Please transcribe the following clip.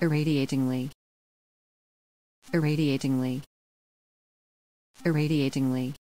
irradiatingly. Irradiatingly. Irradiatingly.